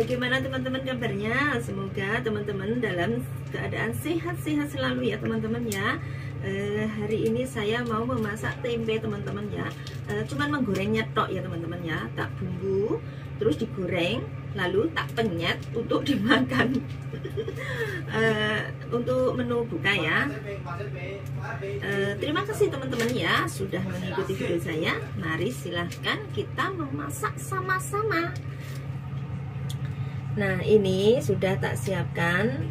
Bagaimana teman-teman kabarnya? Semoga teman-teman dalam keadaan sehat-sehat selalu ya teman-teman ya. E, Hari ini saya mau memasak tempe teman-teman ya. E, Cuman menggorengnya tok ya teman-teman ya. Tak bumbu, terus digoreng Lalu tak penyet untuk dimakan. E, Untuk menu buka ya. E, Terima kasih teman-teman ya Sudah mengikuti video saya. Mari silahkan kita memasak sama-sama Nah ini sudah tak siapkan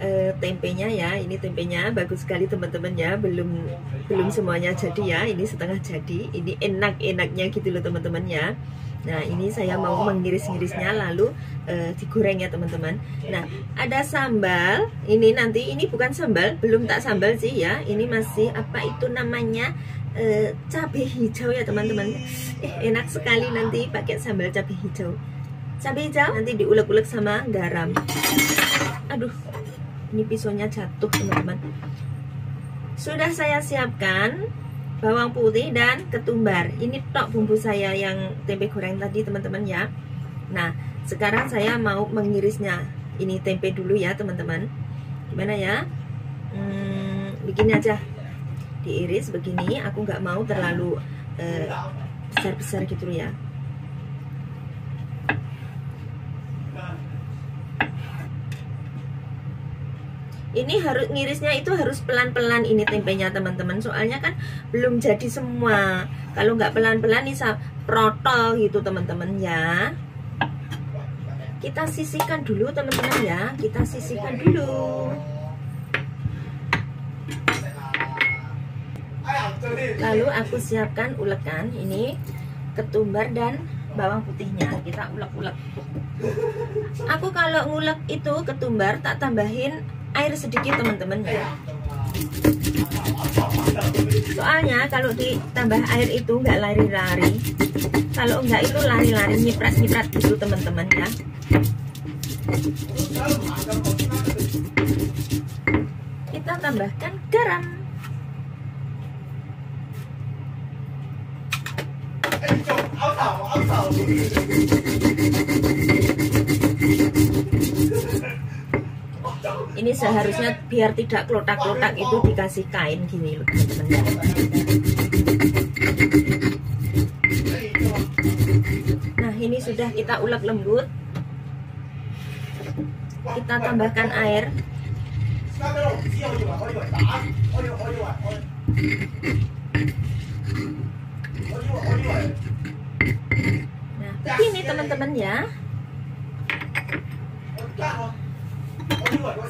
uh, tempenya ya. Ini tempenya bagus sekali teman-teman ya. Belum belum semuanya jadi ya. Ini setengah jadi. Ini enak-enaknya gitu loh teman-teman ya. Nah ini saya mau mengiris-ngirisnya lalu uh, digoreng ya teman-teman. Nah ada sambal. Ini nanti ini bukan sambal. Belum tak sambal sih ya. Ini masih apa itu namanya? Uh, Cabai hijau ya teman-teman. Eh, Enak sekali nanti pakai sambal cabai hijau cabai hijau nanti diulek-ulek sama garam. Aduh ini pisaunya jatuh teman-teman. Sudah saya siapkan bawang putih dan ketumbar. Ini tok bumbu saya yang tempe goreng tadi teman-teman ya. Nah sekarang saya mau mengirisnya. Ini tempe dulu ya teman-teman. Gimana ya? Hmm, begini aja. Diiris begini aku nggak mau terlalu eh, besar-besar uh, gitu ya ini harus ngirisnya itu harus pelan-pelan ini tempenya teman-teman. Soalnya kan belum jadi semua. Kalau nggak pelan-pelan bisa protol gitu teman-teman ya. Kita sisihkan dulu teman-teman ya. Kita sisihkan dulu. Lalu aku siapkan ulekan ini ketumbar dan bawang putihnya. Kita ulek-ulek. Aku kalau ngulek itu ketumbar tak tambahin air sedikit teman-teman ya. Soalnya kalau ditambah air itu nggak lari-lari kalau nggak itu lari-lari nyiprat-nyiprat gitu teman-teman ya. Kita tambahkan garam ini seharusnya biar tidak kelotak-kelotak itu dikasih kain gini loh teman-teman. Nah ini sudah kita ulek lembut. Kita tambahkan air. Nah begini teman-teman ya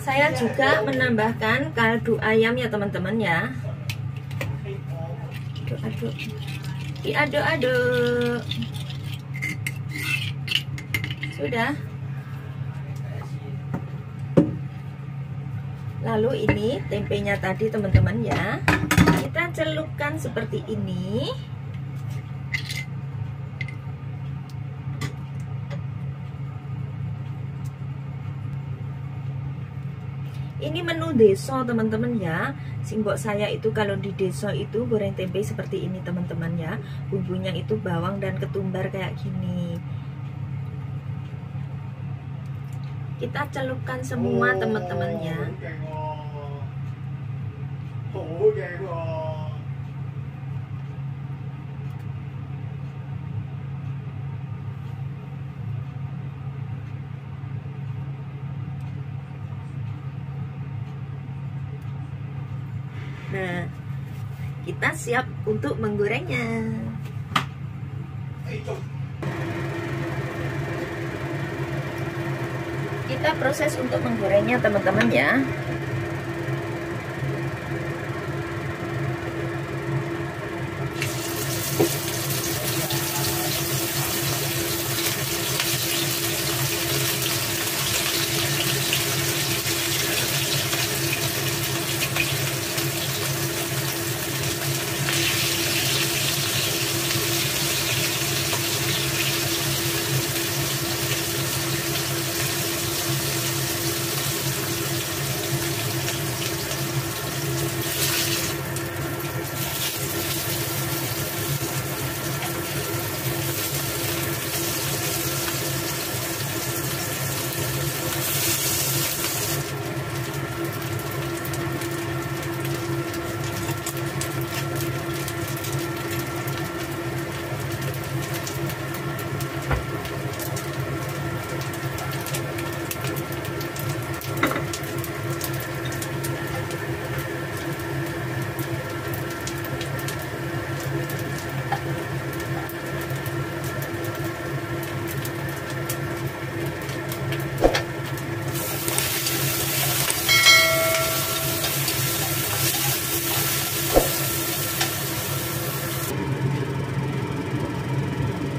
saya juga menambahkan kaldu ayam ya teman-teman ya. Aduk-aduk. Diaduk-aduk. Sudah. Lalu ini tempenya tadi teman-teman ya. Kita celupkan seperti ini ini menu deso teman-teman ya. Simbok saya itu kalau di deso itu goreng tempe seperti ini teman-teman ya. Bumbunya itu bawang dan ketumbar kayak gini. Kita celupkan semua teman-teman ya Nah, kita siap untuk menggorengnya. Kita proses untuk menggorengnya, teman-teman ya.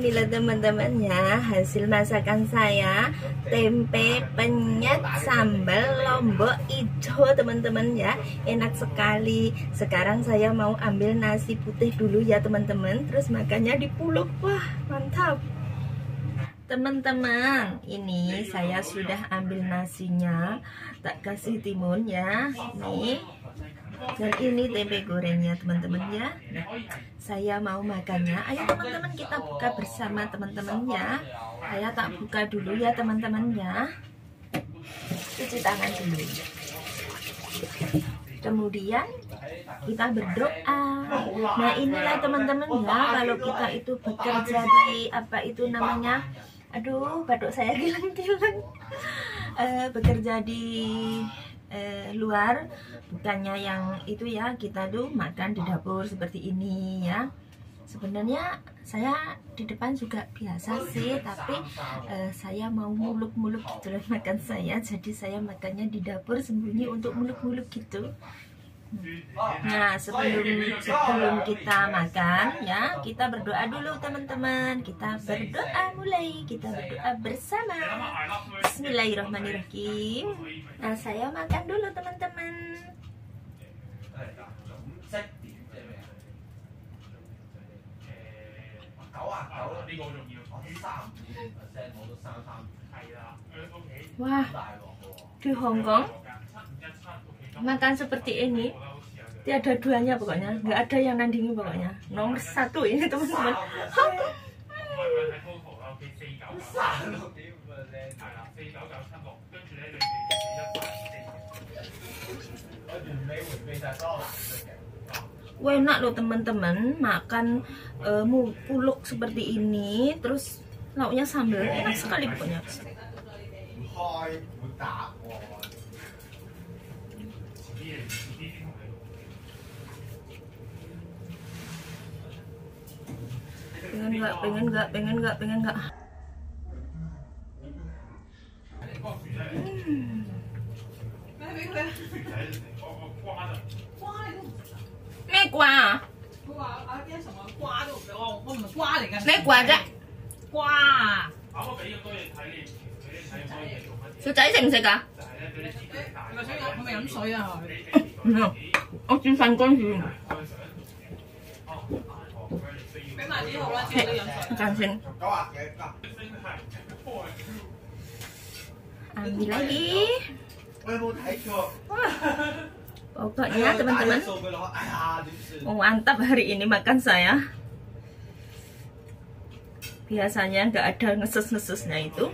inilah teman-teman ya hasil masakan saya tempe penyet sambal lombok hijau teman-teman ya enak sekali. Sekarang saya mau ambil nasi putih dulu ya teman-teman. Terus makannya di puluk. Wah mantap. Teman-teman ini saya sudah ambil nasinya. Tak kasih timun ya. Nih dan ini tempe gorengnya teman-teman ya nah, saya mau makannya. Ayo teman-teman kita buka bersama teman-teman ya saya tak buka dulu ya teman-teman ya cuci tangan dulu. Kemudian kita berdoa. Nah inilah teman-teman ya kalau kita itu bekerja di apa itu namanya? Aduh batuk saya gilang-gilang uh, bekerja di eh, luar bukannya yang itu ya kita tuh makan di dapur seperti ini ya. Sebenarnya saya di depan juga biasa sih tapi eh, saya mau muluk-muluk gitu loh makan saya. Jadi saya makannya di dapur sembunyi untuk muluk-muluk gitu Nah, sebelum sebelum kita makan ya, kita berdoa dulu teman-teman. Kita berdoa mulai, kita berdoa bersama. Bismillahirrahmanirrahim. Nah, saya makan dulu teman-teman. Wah, di Hong Kong makan seperti ini tiada duanya pokoknya. Nggak ada yang nandingi pokoknya. Nomor satu ini teman-teman. Wah, enak loh teman-teman. Makan uh, puluk seperti ini terus lauknya sambal enak sekali pokoknya pengen nggak pengen nggak pengen nggak pengen nggak hmm. Nét quá à? Nét quá chứ Quá Sư cháy xịn xịt à? Không, ông xin phân con gì jangan sini ambil lagi. Pokoknya teman-teman. oh, mantap hari ini makan saya. Biasanya nggak ada ngesus-ngesusnya itu.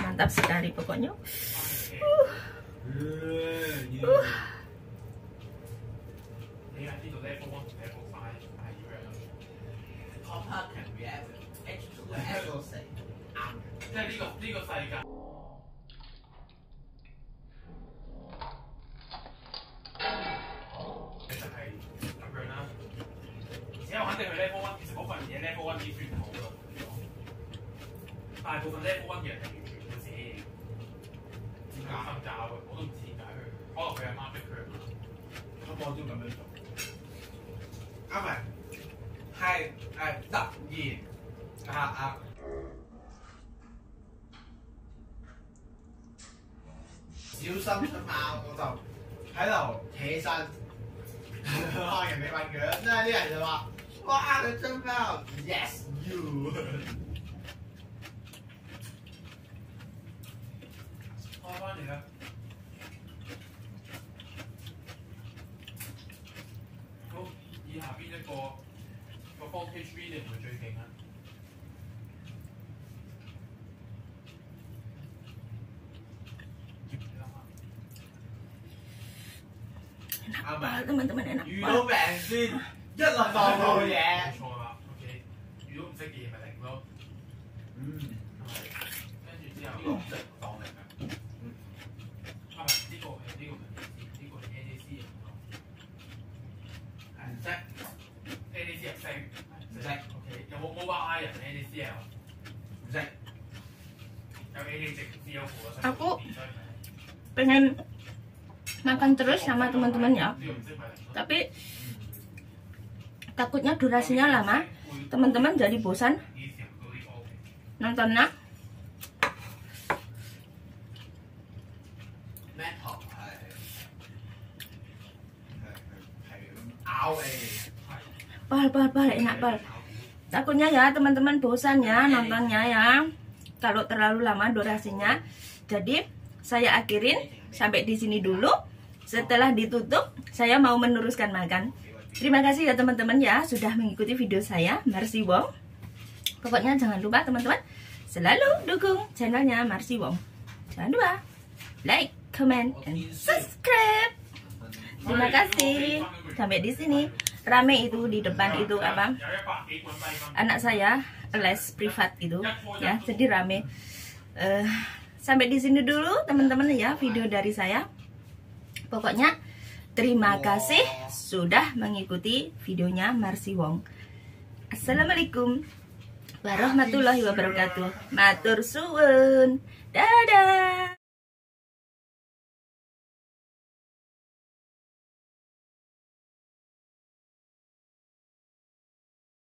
Mantap sekali pokoknya. Uh. Uh. 他即係呢個世界，其實係樣啦。因為肯定係 level 其實嗰份嘢好。大部分 level 嘅人係完全唔，我都唔知點解佢，可能佢阿媽逼佢啊。我冇做咁多。啱唔？系诶突然啊啊！小心出猫，我就喺度企起身，人哋问佢，即系啲人就话。哇！佢真爆，yes you。开翻嚟啦！好，二 以下边一个 个 full page reading 会最劲啊！你谂下 啱 Wah, 咪？ teman-teman enak 遇 banget. 到病先，一轮当到嘢。冇错啦，OK。如果唔识嘅嘢咪零咯，嗯， pengen makan terus sama teman-temannya. Tapi takutnya durasinya lama. Teman-teman jadi bosan nontonnya. Pal pal pal enak pal takutnya ya teman-teman bosan ya nontonnya ya. Kalau terlalu lama durasinya. Jadi saya akhirin sampai di sini dulu. Setelah ditutup saya mau meneruskan makan. Terima kasih ya teman-teman ya sudah mengikuti video saya. Marsi Wong. Pokoknya jangan lupa teman-teman selalu dukung channelnya Marsi Wong. Jangan lupa like comment and subscribe. Terima kasih. Sampai di sini. Rame itu di depan itu apa? Anak saya les privat itu ya. Jadi rame. Eh, sampai di sini dulu teman-teman ya video dari saya. Pokoknya terima kasih sudah mengikuti videonya Marsi Wong. Assalamualaikum warahmatullahi wabarakatuh. Matur suwun. Dadah